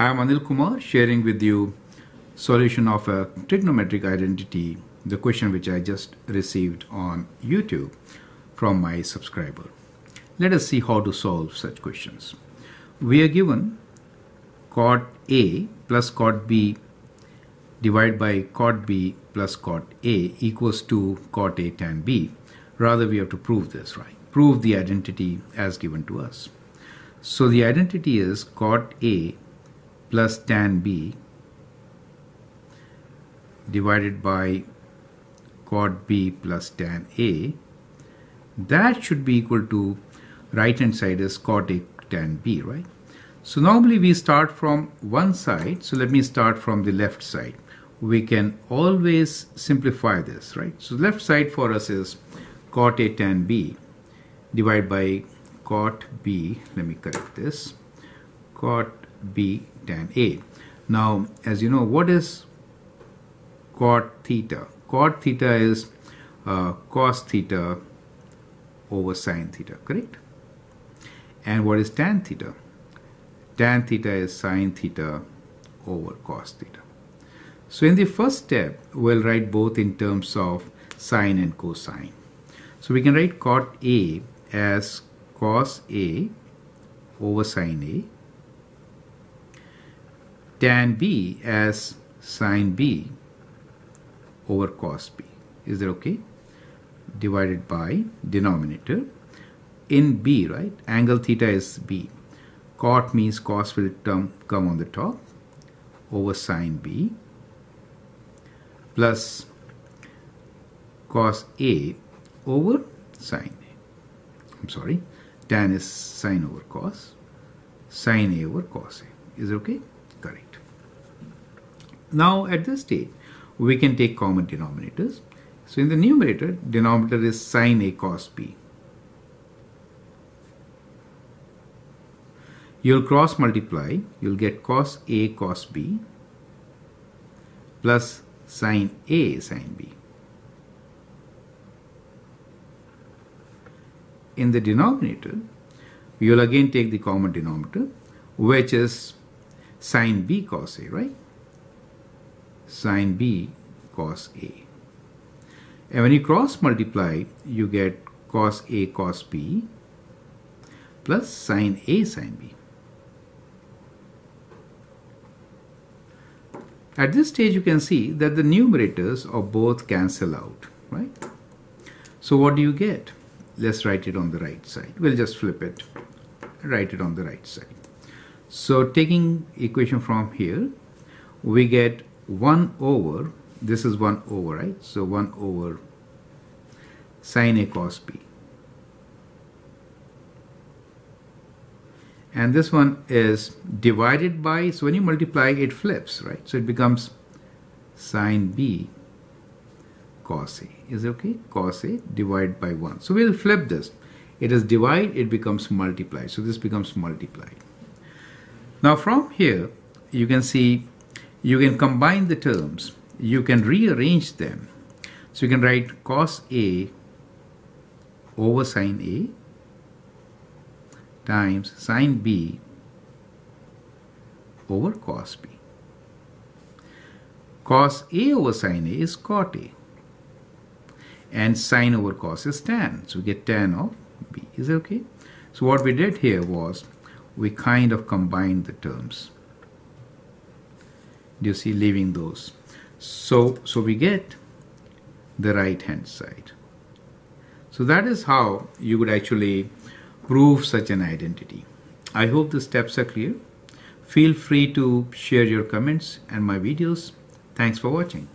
I am Anil Kumar sharing with you solution of a trigonometric identity, the question which I just received on YouTube from my subscriber. Let us see how to solve such questions. We are given cot A plus cot B divided by cot B plus cot A equals to cot A tan B. Rather, we have to prove this, right? Prove the identity as given to us. So the identity is cot A plus tan B divided by cot B plus tan A. That should be equal to right hand side is cot A tan B, right? So normally we start from one side. So let me start from the left side. We can always simplify this, right? So left side for us is cot A tan B divided by cot B, let me correct this, cot B tan A. Now, as you know, what is cot theta? Cot theta is uh, cos theta over sine theta, correct? And what is tan theta? Tan theta is sine theta over cos theta. So in the first step, we'll write both in terms of sine and cosine. So we can write cot A as cos A over sine A, tan B as sine B over cos B. Is that okay? Divided by denominator. In B, right, angle theta is B. Cot means cos will term, come on the top over sine B plus cos A over sine A. I'm sorry, tan is sine over cos, sine A over cos A. Is it okay? Correct. Now at this stage, we can take common denominators. So in the numerator, denominator is sine A cos B. You'll cross multiply, you'll get cos A cos B plus sine A sine B. In the denominator, you'll again take the common denominator, which is sine B cos A, right? Sine B cos A. And when you cross multiply, you get cos A cos B plus sine A sine B. At this stage, you can see that the numerators of both cancel out, right? So what do you get? Let's write it on the right side. We'll just flip it, write it on the right side. So taking equation from here, we get 1 over, this is 1 over, right? So 1 over sine A cos B. And this one is divided by, so when you multiply, it flips, right? So it becomes sine B cos A. Is it okay? Cos A divided by 1. So we'll flip this. It is divide, it becomes multiply. So this becomes multiplied. Now from here, you can see, you can combine the terms. You can rearrange them. So you can write cos A over sine A times sine B over cos B. Cos A over sine A is cot A. And sine over cos is tan. So we get tan of B. Is that okay? So what we did here was we kind of combine the terms. Do you see leaving those? So, so we get the right hand side. So that is how you would actually prove such an identity. I hope the steps are clear. Feel free to share your comments and my videos. Thanks for watching.